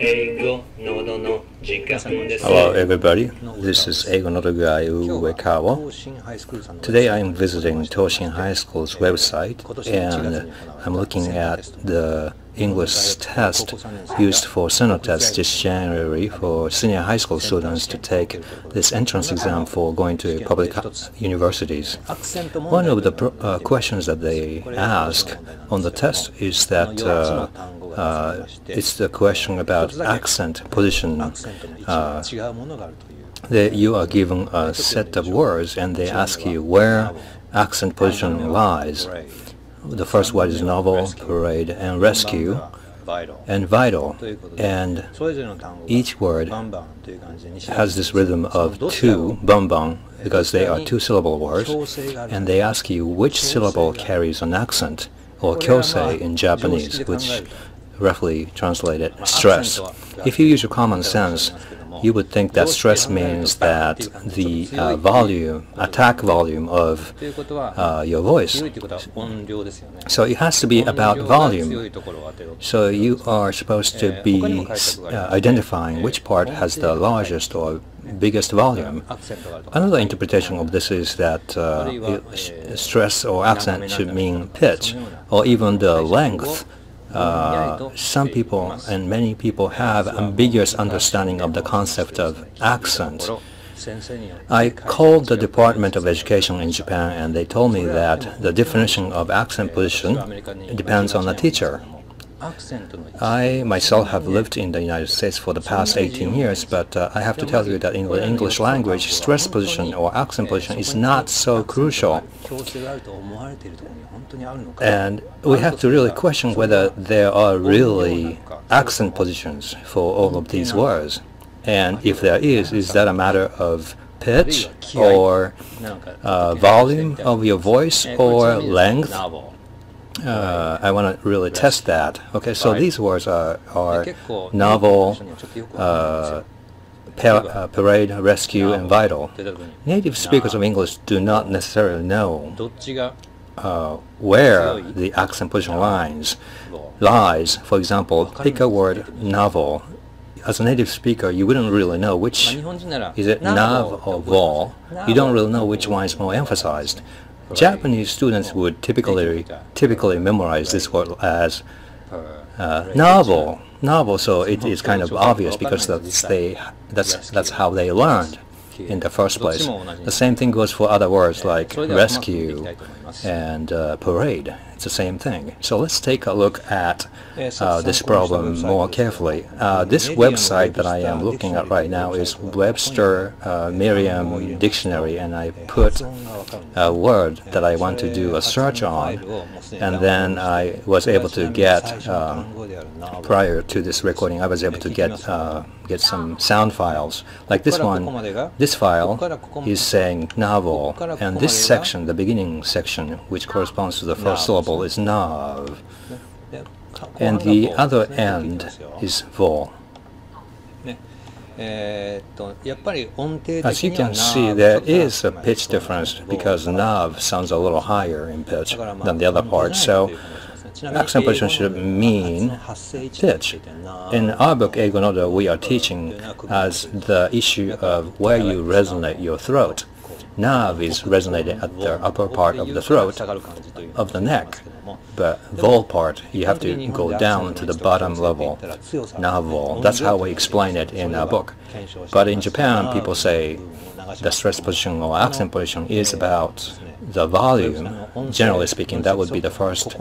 Hello everybody, this is Eigo Nodogai Uekawa. Today I am visiting Toshin High School's website and I'm looking at the English test used for Center test this January for senior high school students to take this entrance exam for going to public universities. One of the uh, questions that they ask on the test is that uh, uh, it's the question about accent position. Uh, that you are given a set of words and they ask you where accent position lies. The first word is novel, parade, and rescue, and vital. And each word has this rhythm of two, bambang, because they are two-syllable words, and they ask you which syllable carries an accent, or kyosei in Japanese, which roughly translated stress. If you use your common sense, you would think that stress means that the uh, volume, attack volume of uh, your voice. So it has to be about volume. So you are supposed to be uh, identifying which part has the largest or biggest volume. Another interpretation of this is that uh, stress or accent should mean pitch or even the length uh, some people and many people have ambiguous understanding of the concept of accent. I called the Department of Education in Japan and they told me that the definition of accent position depends on the teacher. I myself have lived in the United States for the past 18 years, but uh, I have to tell you that in the English language, stress position or accent position is not so crucial. And we have to really question whether there are really accent positions for all of these words. And if there is, is that a matter of pitch or uh, volume of your voice or length uh, I want to really test that. Okay, so these words are, are novel, uh, uh, parade, rescue, and vital. Native speakers of English do not necessarily know uh, where the accent position lines lies. For example, pick a word novel. As a native speaker, you wouldn't really know which is it nav or vol. You don't really know which one is more emphasized. Japanese students would typically typically memorize this word as uh, novel, novel. So it is kind of obvious because that's they that's that's how they learned in the first place. The same thing goes for other words like rescue and uh, parade. It's the same thing. So let's take a look at uh, this problem more carefully. Uh, this website that I am looking at right now is Webster uh, Merriam Dictionary, and I put a word that I want to do a search on, and then I was able to get, uh, prior to this recording, I was able to get uh, get some sound files. Like this one, this file is saying novel, and this section, the beginning section, which corresponds to the first syllable, is nav, and the other end is vol. As you can see, there is a pitch difference because nav sounds a little higher in pitch than the other part. So accent position should mean pitch. In our book, Eigo Nodo, we are teaching as the issue of where you resonate your throat. Nav is resonating at the upper part of the throat, of the neck. But vol part, you have to go down to the bottom level. Nav vol. That's how we explain it in our book. But in Japan, people say the stress position or accent position is about the volume. Generally speaking, that would be the first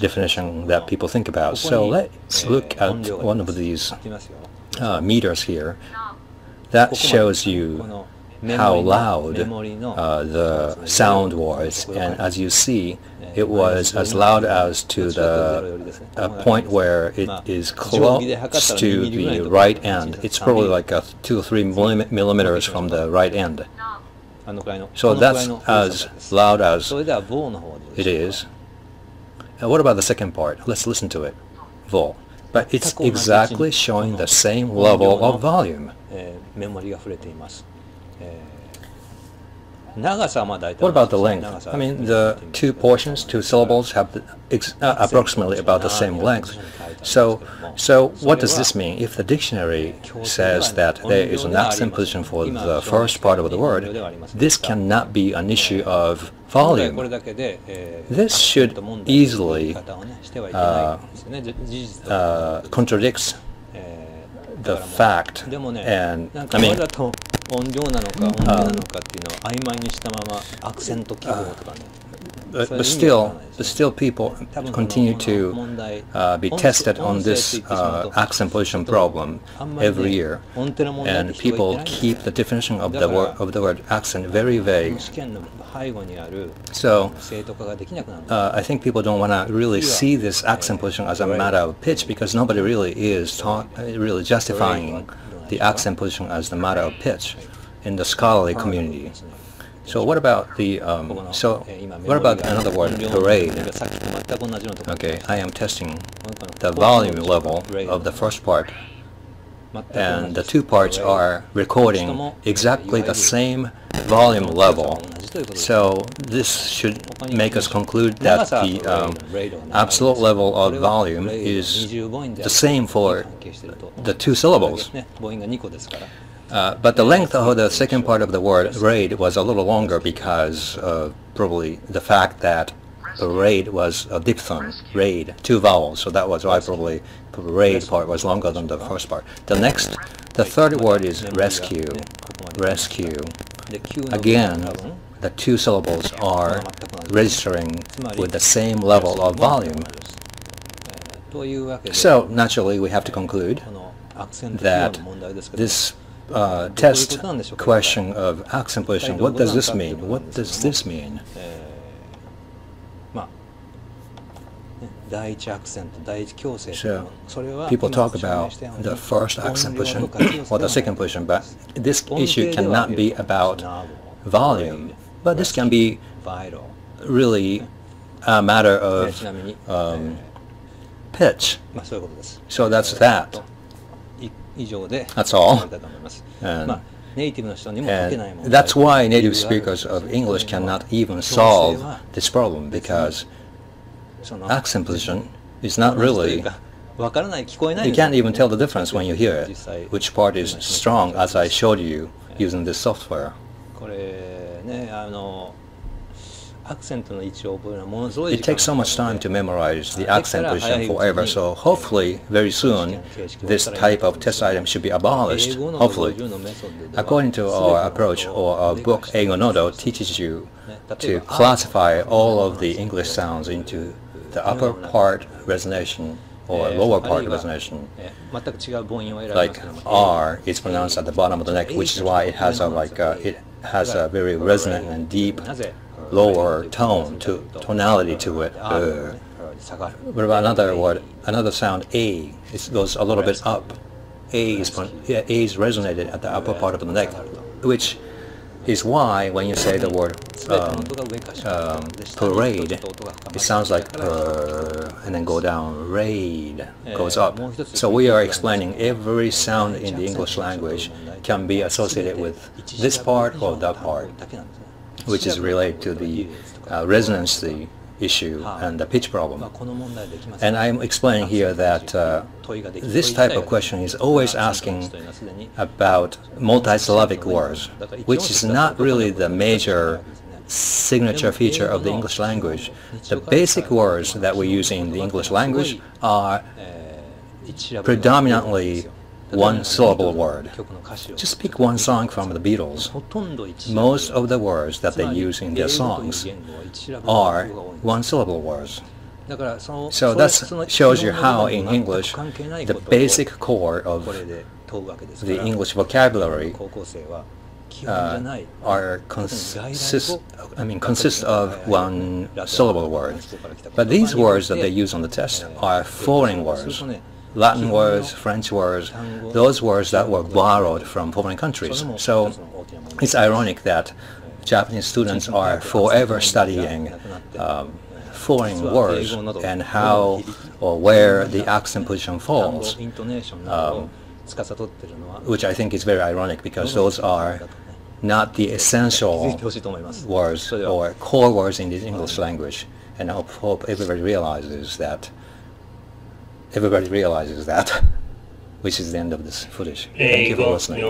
definition that people think about. So let's look at one of these uh, meters here. That shows you how loud uh, the sound was. And as you see, it was as loud as to the a point where it is close to the right end. It's probably like a two or three millimeters from the right end. So that's as loud as it is. And what about the second part? Let's listen to it. Vol. But it's exactly showing the same level of volume. What about the length? I mean, the two portions, two syllables, have the, uh, approximately about the same length. So, so what does this mean? If the dictionary says that there is an accent position for the first part of the word, this cannot be an issue of volume. This should easily uh, uh, contradicts the fact and I mean 音量なのか音量なのかっていうのを曖昧にしたままアクセント記号とかね but, but still, but still people continue to uh, be tested on this uh, accent position problem every year, and people keep the definition of the word of the word accent very vague. So uh, I think people don't want to really see this accent position as a matter of pitch because nobody really is taught, really justifying the accent position as the matter of pitch in the scholarly community. So what about the, um, so what about another word, parade? Okay, I am testing the volume level of the first part and the two parts are recording exactly the same volume level. So this should make us conclude that the um, absolute level of volume is the same for the two syllables. Uh, but the length of the second part of the word raid was a little longer because uh, probably the fact that the raid was a diphthong, raid, two vowels, so that was why probably the raid part was longer than the first part. The next, the third word is rescue, rescue. Again, the two syllables are registering with the same level of volume. So naturally we have to conclude that this uh, test question of accent position. What does this mean? What does this mean? So people talk about the first accent position or the second position, but this issue cannot be about volume, but this can be really a matter of um, pitch. So that's that. That's all. And, and that's why native speakers of English cannot even solve this problem because accent position is not really you can't even tell the difference when you hear it, which part is strong as I showed you using this software. It takes so much time to memorize the accent position forever, so hopefully very soon this type of test item should be abolished, hopefully. According to our approach, or our book Eigo Nodo teaches you to classify all of the English sounds into the upper part resonation or lower part resonation. Like R is pronounced at the bottom of the neck, which is why it has a like a, it has a very resonant and deep lower tone to tonality to it. Uh, what about another word? Another sound A. It goes a little bit up. A is yeah, A is resonated at the upper part of the neck, which is why when you say the word um, um, parade, it sounds like uh, and then go down, raid goes up. So we are explaining every sound in the English language can be associated with this part or that part which is related to the uh, issue and the pitch problem. And I'm explaining here that uh, this type of question is always asking about multisyllabic words, which is not really the major signature feature of the English language. The basic words that we use in the English language are uh, predominantly one syllable word. Just pick one song from the Beatles. Most of the words that they use in their songs are one syllable words. So that shows you how in English the basic core of the English vocabulary uh, are consist I mean consist of one syllable word. But these words that they use on the test are foreign words. Latin words, French words, those words that were borrowed from foreign countries. So it's ironic that Japanese students are forever studying um, foreign words and how or where the accent position falls, um, which I think is very ironic because those are not the essential words or core words in the English language. And I hope, hope everybody realizes that. Everybody realizes that, which is the end of this footage. Thank you for listening.